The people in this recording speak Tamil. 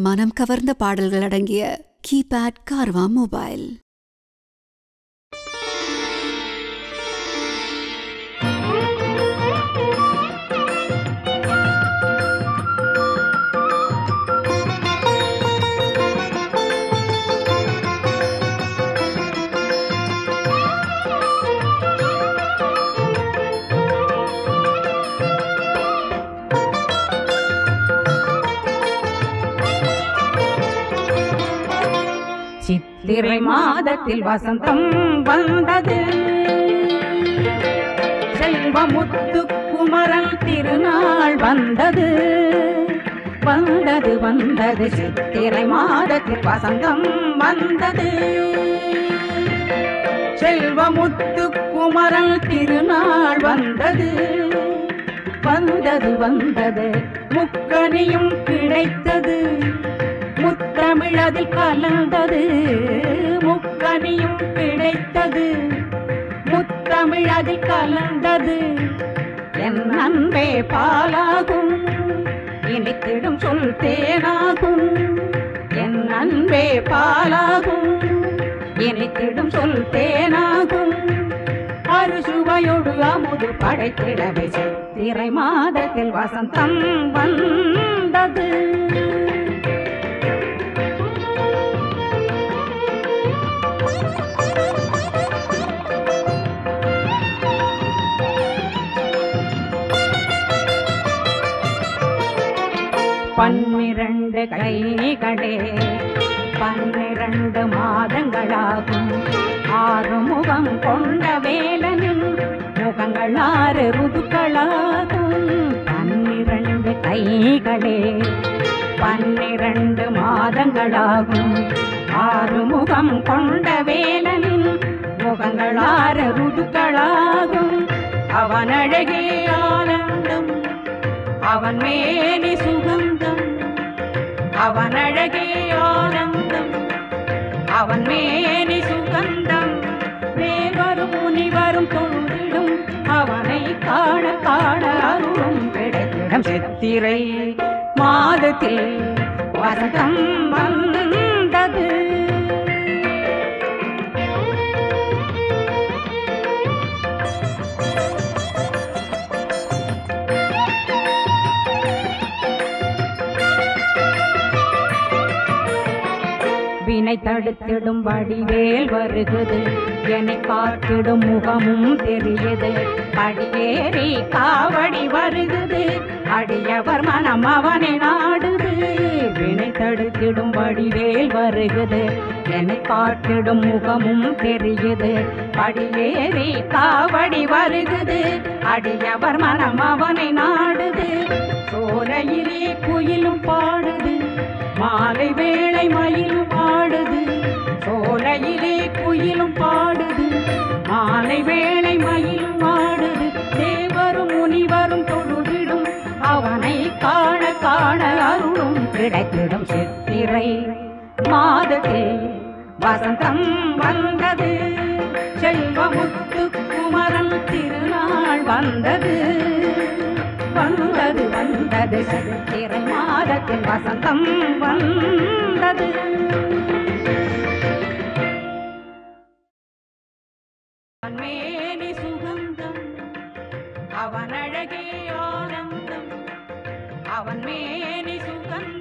மனம் கவர்ந்த பாடல்கள் அடங்கிய கீபேட் கார்வா மொபைல். சித்திரை மாதத்தில் வசந்தம் வந்தது. செல்வமுத்து குமரன் திருநாள் வந்தது. வந்தது வந்தது சித்திரை மாதத்தில் வசந்தம் வந்தது. செல்வமுத்து குமரன் திருநாள் வந்தது. வந்தது வந்தது முக்கணியும் கிடைத்தது. முத்தமிழதில் கலந்தது முக்கனியும் கிடைத்தது முத்தமிழ் அதில் கலந்தது. என் அன்பே பாலாகும் இனித்திடும் சொல் தேனாகும். என் அன்பே பாலாகும் இனித்திடும் சொல் தேனாகும். அறுசுவையொடு அமுது படைத்திடவை திரை மாதத்தில் வசந்தம் வந்தது. பன்னிரண்டு கைகளே பன்னிரண்டு மாதங்களாகும். ஆறு முகம் கொண்ட வேலனின் முகங்கள் ஆறு ருதுக்களாகும். பன்னிரண்டு கைகளே பன்னிரண்டு மாதங்களாகும். ஆறு முகம் கொண்ட வேலனின் முகங்கள் ஆறு ருதுக்களாகும். அவன் அழகே ஆனந்தம் அவன் மேனி அவன் அழகே ஆனந்தம். அவன் மேனி சுகந்தம். தேவரும் முனிவரும் தொழுதிடும். அவனை காண காண அருளும் கிடைத்திடம் சித்திரை மாதத்தில் வசதம் வந்த வினை தடுத்திடும் வடிவேல் வருகுது. என்னை காத்திடும் முகமும் தெரியுது. படியேறி காவடி வருகுது. அடியவர் மனம் அவனை நாடுது. வினை தடுத்திடும் வடிவேல் வருகுது. என்னை காத்திடும் முகமும் தெரியுது. படியேறி காவடி வருகுது. அடியவர் மனம் அவனை நாடுது. சோலையிலே குயிலும் பாடுது. மாலை வேளை மயில் மாலை வேளை மயிலும் மாடுது தேவரும் முனிவரும் தொழுதிடும். அவனை காண காண அருளும். கிடைத்திடும் சித்திரை மாதத்தில் வசந்தம் வந்தது. செல்வமுத்து குமரன் திருநாள் வந்தது. வந்தது வந்தது. சித்திரை மாதத்தில் வசந்தம் வந்தது. அவன் மேனி சுகந்தம் அவன் அழகே ஆனந்தம். அவன் மேனி சுகந்தம்